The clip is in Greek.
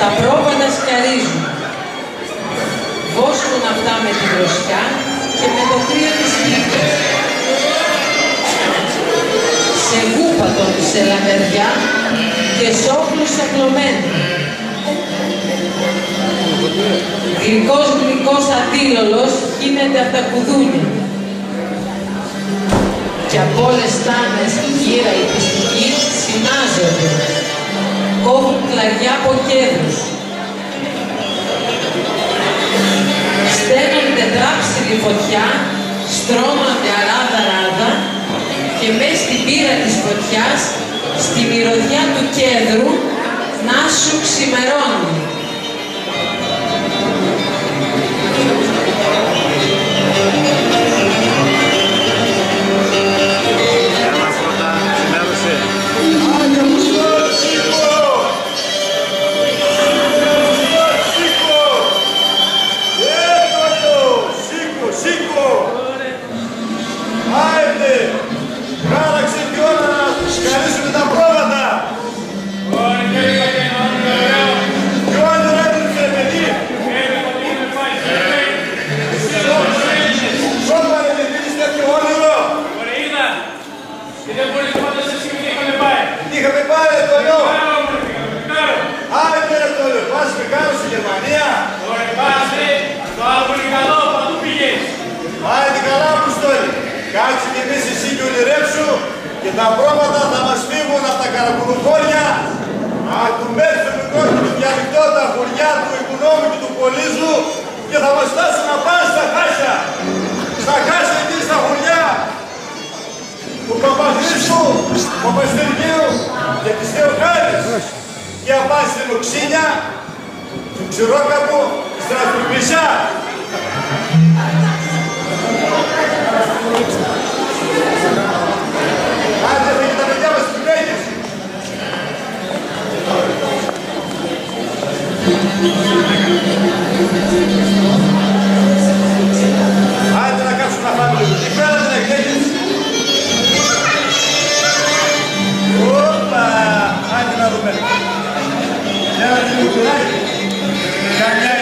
Τα πρόβατα σκαρίζουν. Βόσκουν αυτά με τη δροσιά και με το κρύο της νύχτας. Σε γούπατον σε λαμεριά και σόκλους απλωμένοι. Γλυκός γλυκός αντίλολος γίνεται από τα κουδούνια. Και από όλες τάμες Κόβουν κλαριά από κέδρους. Στέλνουν τετράψιλη φωτιά, στρώμονται αράδα-ράδα και μέσα στην πύρα της φωτιάς, στη μυρωδιά του κέδρου, να σου ξημερώνει. Κάτσε και εμείς εσύ και ονειρέψου και τα πρόβατα θα μας φύγουν Παπαστεργίου και της Θεοχάρης και απά στην Οξίνια, του Ξηρόκαπου, στην Αστροπισιά. Άντε, φύγε τα παιδιά μας στην Πέγγιση. Άντε να κάτσουν να φάμε λίγο. Τι πέρα δεν εκλέγεις. Άντε